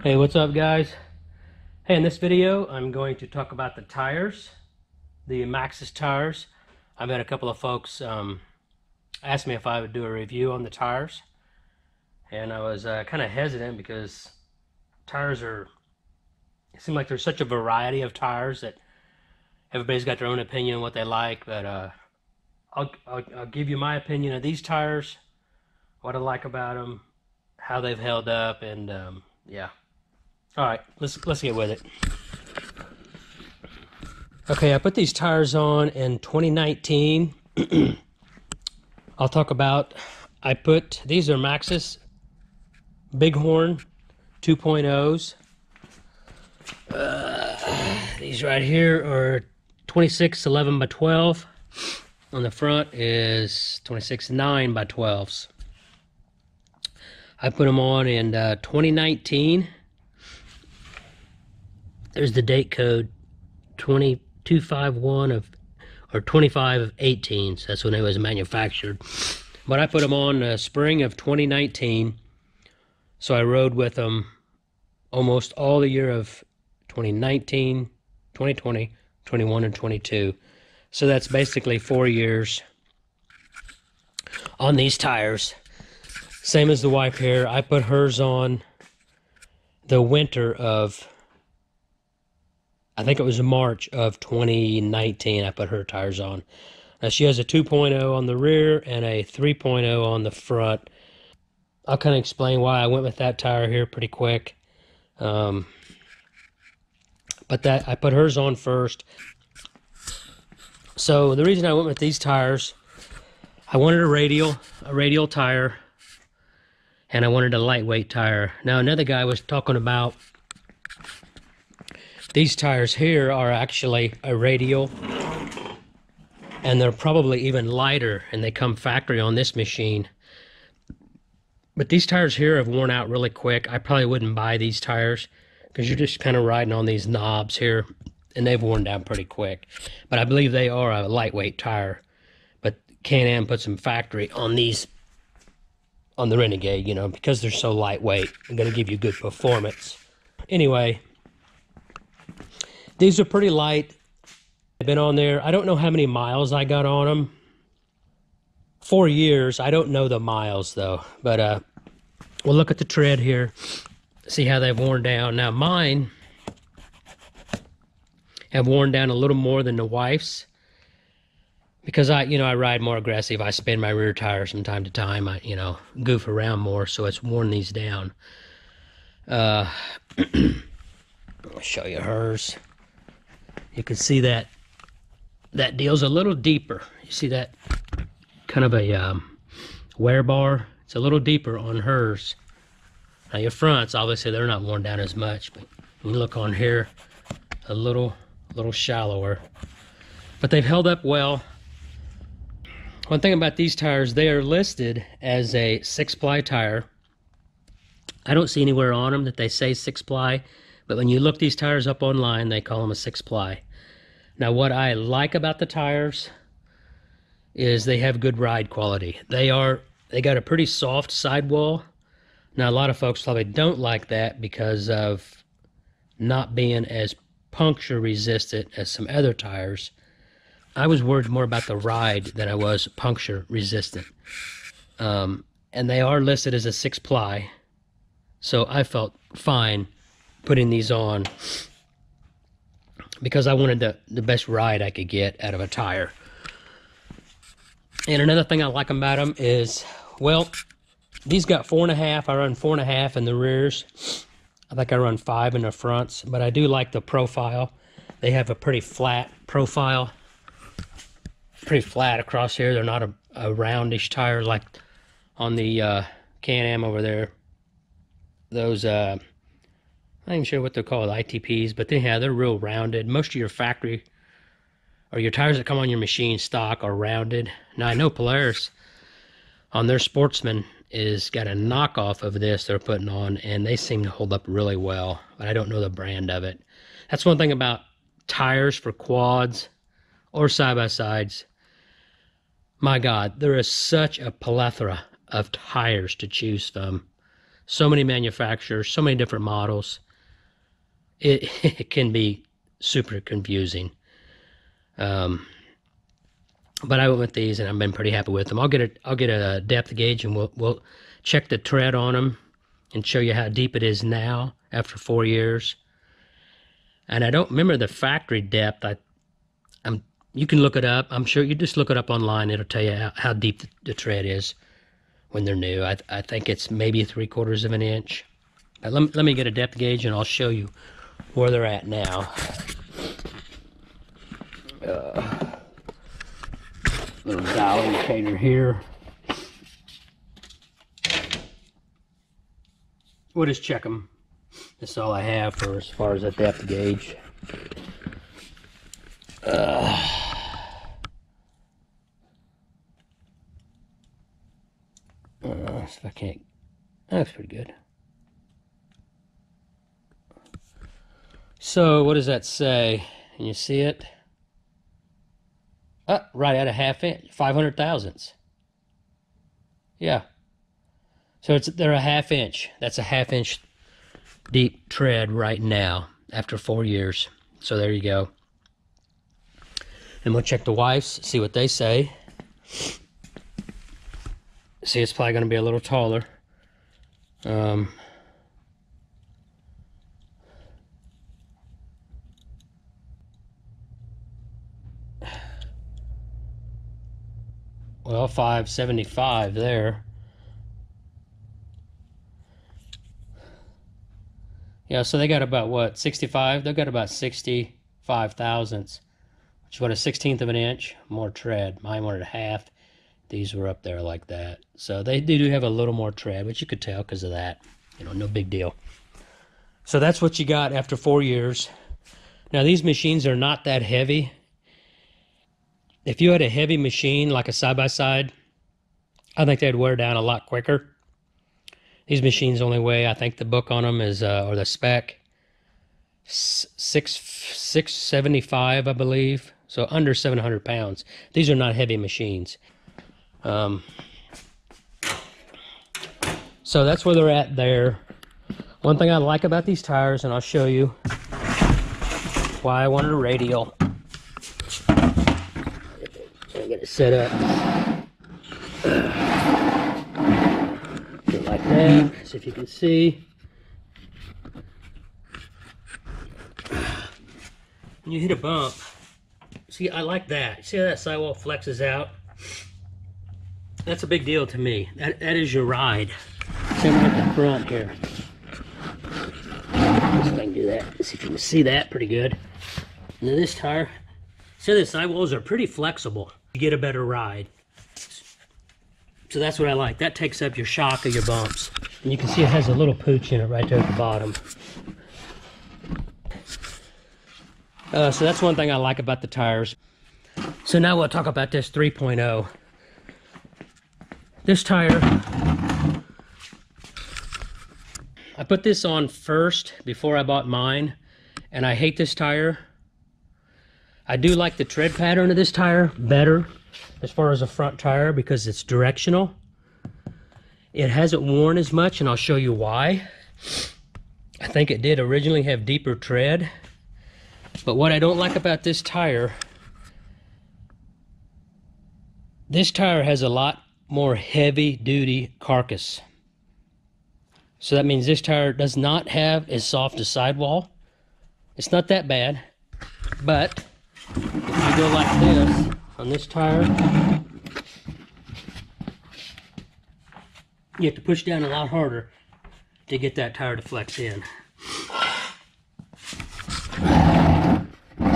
Hey, what's up guys? Hey, in this video, I'm going to talk about the tires, the Maxxis tires. I've had a couple of folks um, ask me if I would do a review on the tires. And I was uh, kind of hesitant because tires are, it seems like there's such a variety of tires that everybody's got their own opinion on what they like. But uh, I'll, I'll, I'll give you my opinion of these tires, what I like about them, how they've held up, and um, yeah. All right, let's let's get with it. Okay, I put these tires on in 2019. I'll talk about. I put these are Maxxis Bighorn 2.0s. Uh, these right here are 26 11 by 12. On the front is 26 9 by 12s. I put them on in uh, 2019 there's the date code 2251 of or 25 of 18 so that's when it was manufactured. But i put them on uh, spring of 2019 so i rode with them almost all the year of 2019 2020 21 and 22 so that's basically four years on these tires. Same as the wife here. I put hers on the winter of I think it was March of 2019 I put her tires on. Now she has a 2.0 on the rear and a 3.0 on the front. I'll kind of explain why I went with that tire here pretty quick. Um, but that I put hers on first. So the reason I went with these tires, I wanted a radial, a radial tire, and I wanted a lightweight tire. Now another guy was talking about these tires here are actually a radial and they're probably even lighter and they come factory on this machine. But these tires here have worn out really quick. I probably wouldn't buy these tires because you're just kind of riding on these knobs here and they've worn down pretty quick. But I believe they are a lightweight tire. But Can-Am put some factory on these on the Renegade, you know, because they're so lightweight. I'm going to give you good performance. Anyway, these are pretty light. I've been on there. I don't know how many miles I got on them. Four years. I don't know the miles though. But uh, we'll look at the tread here. See how they've worn down. Now mine have worn down a little more than the wife's because I, you know, I ride more aggressive. I spin my rear tires from time to time. I, you know, goof around more, so it's worn these down. Uh, I'll show you hers you can see that that deal's a little deeper. You see that kind of a um, wear bar? It's a little deeper on hers. Now your fronts, obviously they're not worn down as much, but you look on here, a little, little shallower. But they've held up well. One thing about these tires, they are listed as a six ply tire. I don't see anywhere on them that they say six ply, but when you look these tires up online, they call them a six ply. Now, what I like about the tires is they have good ride quality. They are they got a pretty soft sidewall. Now, a lot of folks probably don't like that because of not being as puncture resistant as some other tires. I was worried more about the ride than I was puncture resistant. Um, and they are listed as a six ply, so I felt fine putting these on because I wanted the, the best ride I could get out of a tire. And another thing I like about them is, well, these got four and a half. I run four and a half in the rears. I think I run five in the fronts, but I do like the profile. They have a pretty flat profile, pretty flat across here. They're not a, a roundish tire like on the uh, Can-Am over there. Those uh, I ain't sure what they're called, ITPs, but they have they're real rounded. Most of your factory or your tires that come on your machine stock are rounded. Now I know Polaris on their Sportsman is got a knockoff of this they're putting on, and they seem to hold up really well. But I don't know the brand of it. That's one thing about tires for quads or side by sides. My God, there is such a plethora of tires to choose from. so many manufacturers, so many different models. It, it can be super confusing. Um, but I went with these, and I've been pretty happy with them. I'll get a I'll get a depth gauge, and we'll we'll check the tread on them, and show you how deep it is now after four years. And I don't remember the factory depth. I I'm you can look it up. I'm sure you just look it up online. It'll tell you how, how deep the, the, tread is when they're new. I, I think it's maybe three quarters of an inch. But let, let me get a depth gauge and I'll show you where they're at now. Uh, little dial indicator here. We'll just check them. That's all I have for as far as that depth gauge. Uh, uh, if I can't, that's pretty good. So what does that say? Can you see it? Uh, right at a half inch, 500 thousandths. Yeah. So it's they're a half inch. That's a half inch deep tread right now after four years. So there you go. And we'll check the wife's, see what they say. See, it's probably going to be a little taller. Um, well, 575 there. Yeah, so they got about what, 65? They got about 65 thousandths, which is what a 16th of an inch more tread. Mine wanted a half. These were up there like that. So they, they do have a little more tread, but you could tell because of that. You know, no big deal. So that's what you got after four years. Now, these machines are not that heavy. If you had a heavy machine like a side by side, I think they'd wear down a lot quicker. These machines only weigh, I think the book on them is, uh, or the spec, six six seventy five, I believe. So under seven hundred pounds. These are not heavy machines. Um, so that's where they're at there. One thing I like about these tires, and I'll show you why I wanted a radial. Get it set up. like that. See if you can see. When you hit a bump, see, I like that. See how that sidewall flexes out? That's a big deal to me. That, that is your ride. Same at the front here. See if I can do that. See if you can see that pretty good. Then this tire, see the sidewalls are pretty flexible. You get a better ride. So that's what I like. That takes up your shock of your bumps. And you can see it has a little pooch in it right there at the bottom. Uh, so that's one thing I like about the tires. So now we'll talk about this 3.0. This tire, I put this on first before I bought mine, and I hate this tire. I do like the tread pattern of this tire better as far as a front tire because it's directional. It hasn't worn as much and I'll show you why. I think it did originally have deeper tread. But what I don't like about this tire, this tire has a lot more heavy duty carcass. So that means this tire does not have as soft a sidewall. It's not that bad, but you go like this, on this tire, you have to push down a lot harder to get that tire to flex in.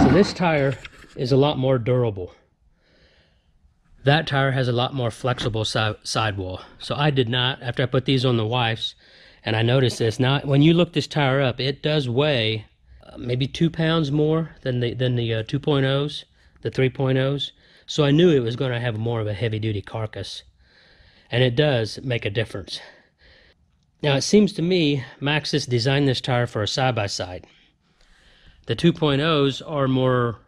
So this tire is a lot more durable. That tire has a lot more flexible si sidewall. So I did not, after I put these on the wife's, and I noticed this, now when you look this tire up, it does weigh maybe two pounds more than the, than the uh, 2.0s, the 3.0s. So I knew it was going to have more of a heavy duty carcass. And it does make a difference. Now it seems to me Maxxis designed this tire for a side-by-side. -side. The 2.0s are more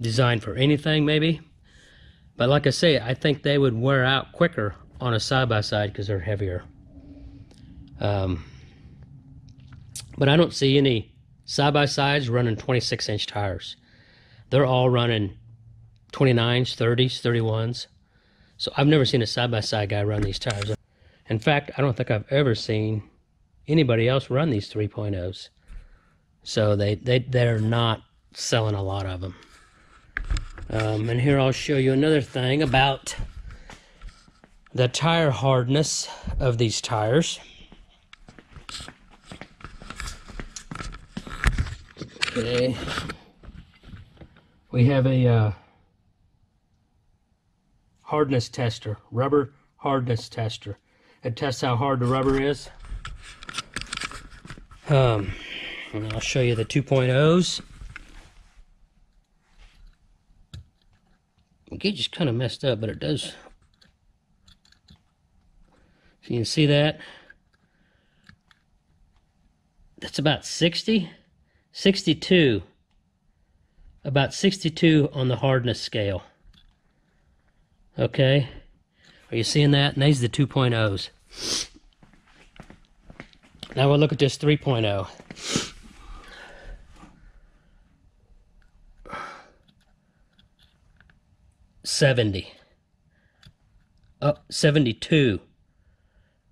designed for anything maybe. But like I say, I think they would wear out quicker on a side-by-side because -side they're heavier. Um, but I don't see any side by sides running 26 inch tires. They're all running 29s, 30s, 31s. So I've never seen a side by side guy run these tires. In fact, I don't think I've ever seen anybody else run these 3.0s. So they, they, they're not selling a lot of them. Um, and here I'll show you another thing about the tire hardness of these tires. Okay. We have a uh, hardness tester, rubber hardness tester. It tests how hard the rubber is. Um, and I'll show you the 2.0s. The gauge is kind of messed up, but it does. You can see that. That's about 60, 62. About 62 on the hardness scale. Okay. Are you seeing that? And these are the 2.0s. Now we'll look at this 3.0. Seventy. Up 72.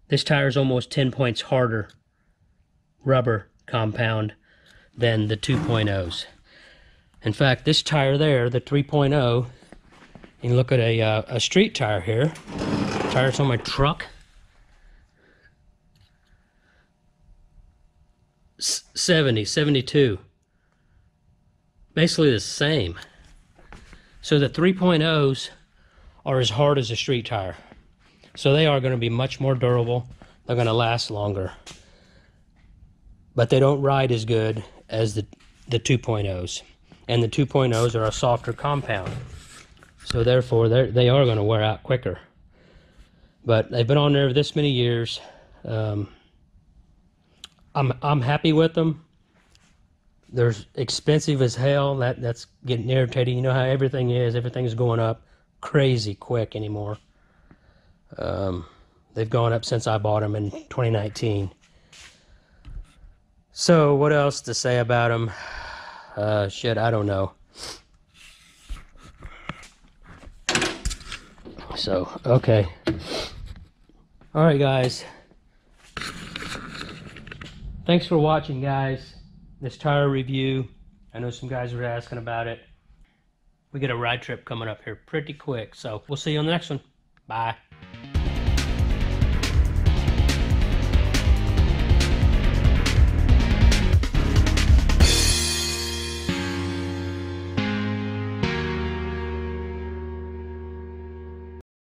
This tire is almost 10 points harder rubber compound than the 2.0s. In fact, this tire there, the 3.0, you look at a, uh, a street tire here, tires on my truck. 70, 72. Basically the same. So the 3.0s are as hard as a street tire. So they are going to be much more durable. They're going to last longer. But they don't ride as good as the, the 2.0s. And the 2.0s are a softer compound. So therefore, they are going to wear out quicker. But they've been on there this many years. Um, I'm I'm happy with them. They're expensive as hell. That that's getting irritating. You know how everything is. Everything's going up crazy quick anymore. Um, they've gone up since I bought them in 2019. So what else to say about them? Uh, shit, I don't know. So, okay. Alright, guys. Thanks for watching, guys. This tire review. I know some guys were asking about it. We get a ride trip coming up here pretty quick. So, we'll see you on the next one. Bye.